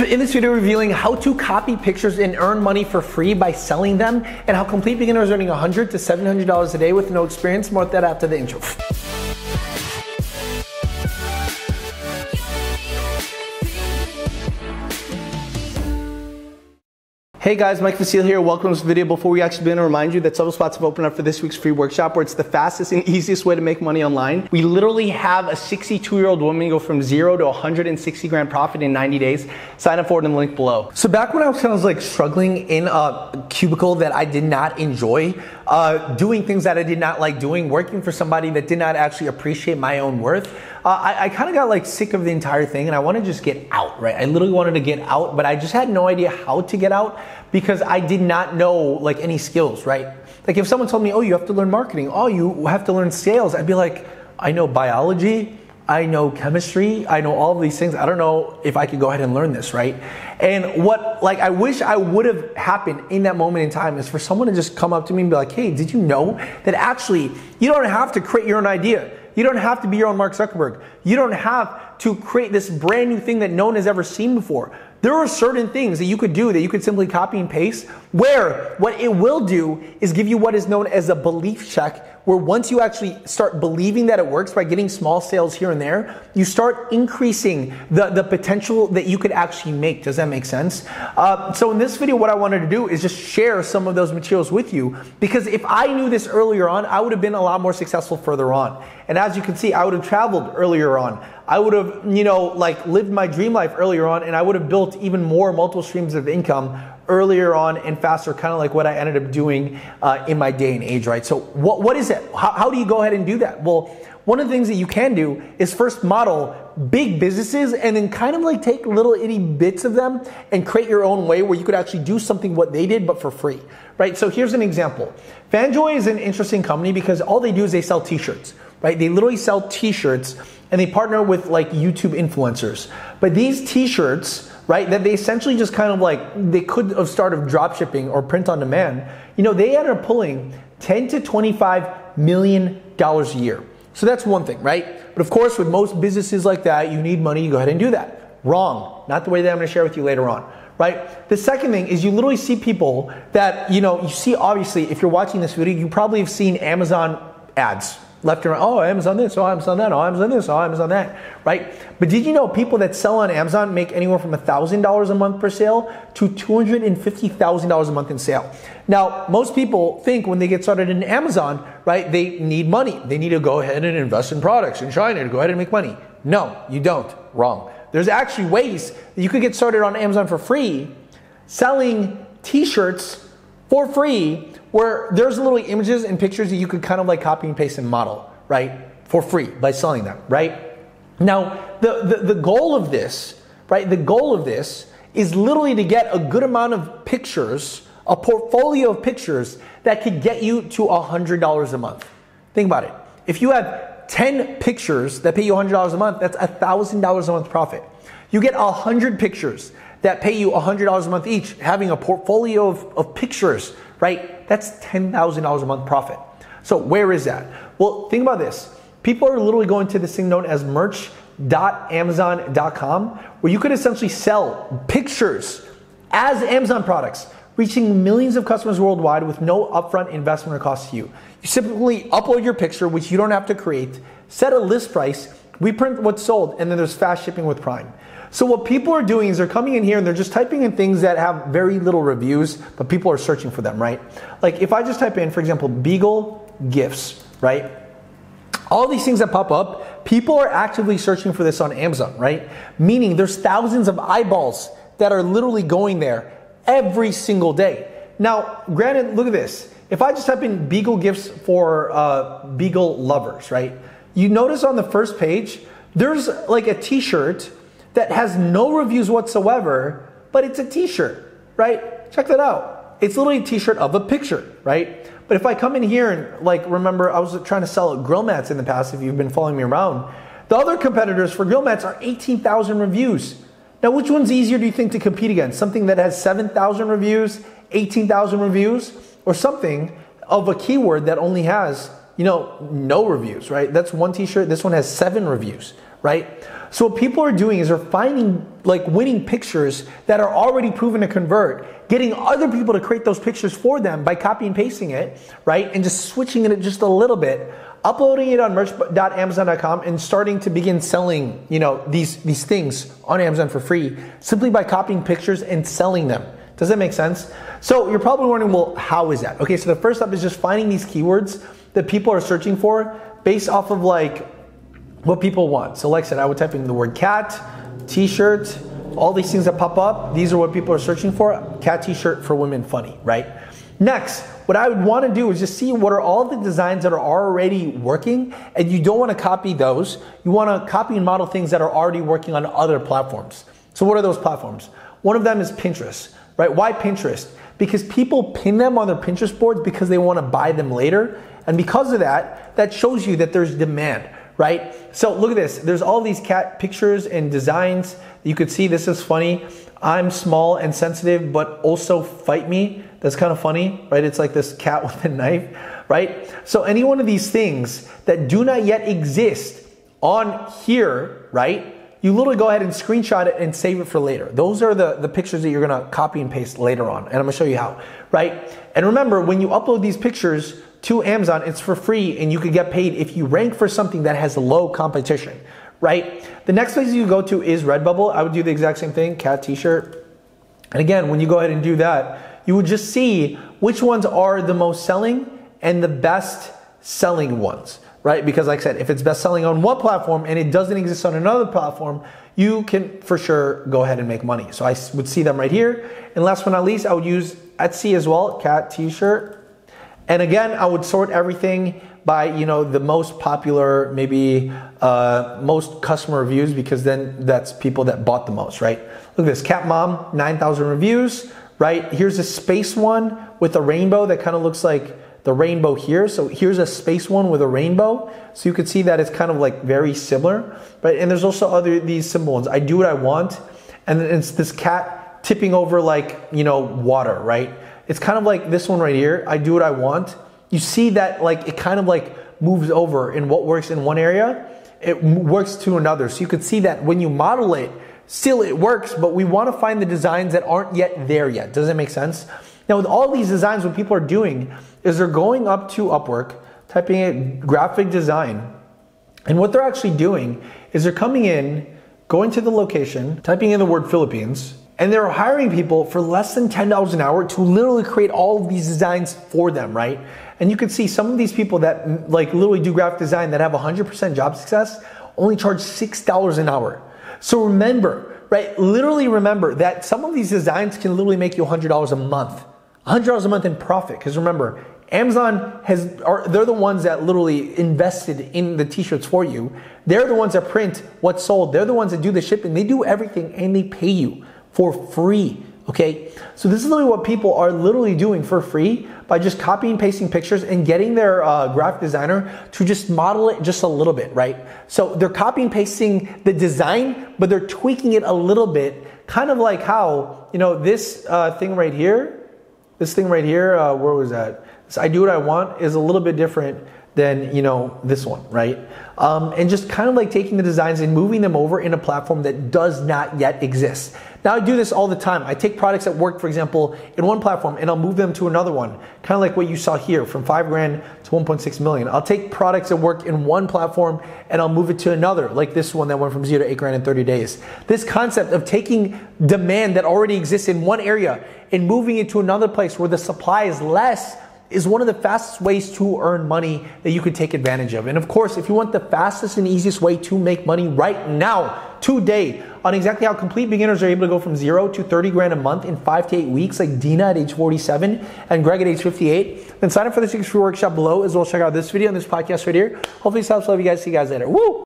In this video, revealing how to copy pictures and earn money for free by selling them, and how complete beginners earning 100 to $700 a day with no experience. More of that after the intro. Hey guys, Mike Vestil here. Welcome to this video. Before we actually begin, to remind you that several spots have opened up for this week's free workshop where it's the fastest and easiest way to make money online. We literally have a 62 year old woman go from zero to 160 grand profit in 90 days. Sign up for it in the link below. So back when I was kind of like struggling in a cubicle that I did not enjoy, uh, doing things that I did not like doing, working for somebody that did not actually appreciate my own worth, uh, I, I kind of got like sick of the entire thing and I want to just get out, right? I literally wanted to get out, but I just had no idea how to get out because I did not know like any skills, right? Like if someone told me, oh, you have to learn marketing, oh, you have to learn sales, I'd be like, I know biology, I know chemistry, I know all of these things. I don't know if I could go ahead and learn this, right? And what like I wish I would have happened in that moment in time is for someone to just come up to me and be like, "Hey, did you know that actually you don't have to create your own idea? You don't have to be your own Mark Zuckerberg. You don't have to create this brand new thing that no one has ever seen before. There are certain things that you could do that you could simply copy and paste where what it will do is give you what is known as a belief check where once you actually start believing that it works by getting small sales here and there, you start increasing the, the potential that you could actually make. Does that make sense? Uh, so in this video, what I wanted to do is just share some of those materials with you because if I knew this earlier on, I would have been a lot more successful further on. And as you can see, I would have traveled earlier on. I would have, you know, like lived my dream life earlier on and I would have built even more multiple streams of income earlier on and faster, kind of like what I ended up doing uh, in my day and age, right? So, what, what is it? How, how do you go ahead and do that? Well, one of the things that you can do is first model big businesses and then kind of like take little itty bits of them and create your own way where you could actually do something what they did but for free, right? So here's an example. FanJoy is an interesting company because all they do is they sell t-shirts, right? They literally sell t-shirts and they partner with like YouTube influencers. But these t-shirts, right? That they essentially just kind of like they could have started drop shipping or print on demand. You know, they ended up pulling 10 to 25 million dollars a year. So that's one thing, right? But of course, with most businesses like that, you need money, you go ahead and do that. Wrong. Not the way that I'm gonna share with you later on. Right? The second thing is you literally see people that, you know, you see obviously if you're watching this video, you probably have seen Amazon ads, left and right. Oh, Amazon this, oh, Amazon that, oh, Amazon this, oh, Amazon that, right? But did you know people that sell on Amazon make anywhere from $1,000 a month per sale to $250,000 a month in sale? Now, most people think when they get started in Amazon, right, they need money. They need to go ahead and invest in products in China to go ahead and make money. No, you don't. Wrong. There's actually ways that you could get started on Amazon for free selling t-shirts for free where there's literally images and pictures that you could kind of like copy and paste and model, right? For free by selling them, right? Now, the, the, the goal of this, right? The goal of this is literally to get a good amount of pictures, a portfolio of pictures that could get you to $100 a month. Think about it. If you have 10 pictures that pay you $100 a month, that's $1,000 a month profit. You get 100 pictures that pay you $100 a month each, having a portfolio of, of pictures right? That's $10,000 a month profit. So where is that? Well, think about this. People are literally going to this thing known as merch.amazon.com where you could essentially sell pictures as Amazon products, reaching millions of customers worldwide with no upfront investment or cost to you. You simply upload your picture, which you don't have to create, set a list price, we print what's sold, and then there's fast shipping with Prime. So what people are doing is they're coming in here and they're just typing in things that have very little reviews, but people are searching for them, right? Like if I just type in, for example, Beagle gifts, right? All these things that pop up, people are actively searching for this on Amazon, right? Meaning there's thousands of eyeballs that are literally going there every single day. Now, granted, look at this. If I just type in Beagle gifts for uh, Beagle lovers, right? You notice on the first page, there's like a t-shirt that has no reviews whatsoever, but it's a t-shirt, right? Check that out. It's literally a t-shirt of a picture, right? But if I come in here and like remember I was trying to sell grill mats in the past if you've been following me around, the other competitors for grill mats are 18,000 reviews. Now which one's easier do you think to compete against? Something that has 7,000 reviews, 18,000 reviews, or something of a keyword that only has, you know, no reviews, right? That's one t-shirt, this one has 7 reviews right? So what people are doing is they're finding like winning pictures that are already proven to convert, getting other people to create those pictures for them by copy and pasting it, right? And just switching it just a little bit, uploading it on merch.amazon.com and starting to begin selling, you know, these these things on Amazon for free simply by copying pictures and selling them. Does that make sense? So you're probably wondering, well, how is that? Okay, so the first step is just finding these keywords that people are searching for based off of like what people want. So like I said, I would type in the word cat, t-shirt, all these things that pop up, these are what people are searching for. Cat t-shirt for women funny, right? Next, what I would want to do is just see what are all the designs that are already working, and you don't want to copy those. You want to copy and model things that are already working on other platforms. So what are those platforms? One of them is Pinterest, right? Why Pinterest? Because people pin them on their Pinterest boards because they want to buy them later. And because of that, that shows you that there's demand right? So look at this. There's all these cat pictures and designs. You could see this is funny. I'm small and sensitive, but also fight me. That's kind of funny, right? It's like this cat with a knife, right? So any one of these things that do not yet exist on here, right? You literally go ahead and screenshot it and save it for later. Those are the, the pictures that you're gonna copy and paste later on. And I'm gonna show you how, right? And remember, when you upload these pictures, to Amazon, it's for free and you could get paid if you rank for something that has low competition, right? The next place you go to is Redbubble. I would do the exact same thing, cat t-shirt. And again, when you go ahead and do that, you would just see which ones are the most selling and the best selling ones, right? Because like I said, if it's best selling on one platform and it doesn't exist on another platform, you can for sure go ahead and make money. So I would see them right here. And last but not least, I would use Etsy as well, cat t-shirt and again, I would sort everything by you know the most popular, maybe uh, most customer reviews because then that's people that bought the most, right? Look at this, Cat Mom, 9,000 reviews, right? Here's a space one with a rainbow that kind of looks like the rainbow here. So here's a space one with a rainbow. So you can see that it's kind of like very similar, right? And there's also other these simple ones. I do what I want, and it's this cat tipping over like you know water, right? It's kind of like this one right here. I do what I want. You see that like it kind of like moves over in what works in one area, it works to another. So you can see that when you model it, still it works, but we want to find the designs that aren't yet there yet. Does that make sense? Now with all these designs, what people are doing is they're going up to Upwork, typing in graphic design, and what they're actually doing is they're coming in, going to the location, typing in the word Philippines, and they're hiring people for less than $10 an hour to literally create all of these designs for them, right? And you can see some of these people that like literally do graphic design that have 100% job success only charge $6 an hour. So remember, right? Literally remember that some of these designs can literally make you $100 a month. $100 a month in profit. Because remember, Amazon has are they're the ones that literally invested in the t-shirts for you. They're the ones that print what's sold. They're the ones that do the shipping. They do everything and they pay you for free. Okay, so this is literally what people are literally doing for free by just copying pasting pictures and getting their uh, graphic designer to just model it just a little bit, right? So they're copying pasting the design, but they're tweaking it a little bit, kind of like how, you know, this uh, thing right here, this thing right here, uh, where was that? This I do what I want is a little bit different than you know this one right um, and just kind of like taking the designs and moving them over in a platform that does not yet exist now i do this all the time. I take products that work for example in one platform and i'll move them to another one. Kind of like what you saw here from 5 grand to 1.6 million. I'll take products that work in one platform and i'll move it to another like this one that went from 0 to 8 grand in 30 days. This concept of taking demand that already exists in one area and moving it to another place where the supply is less is one of the fastest ways to earn money that you could take advantage of. And of course, if you want the fastest and easiest way to make money right now, today, on exactly how complete beginners are able to go from zero to 30 grand a month in five to eight weeks, like Dina at age 47 and Greg at age 58, then sign up for the six free workshop below as well. Check out this video and this podcast right here. Hopefully, this helps. Love you guys. See you guys later. Woo!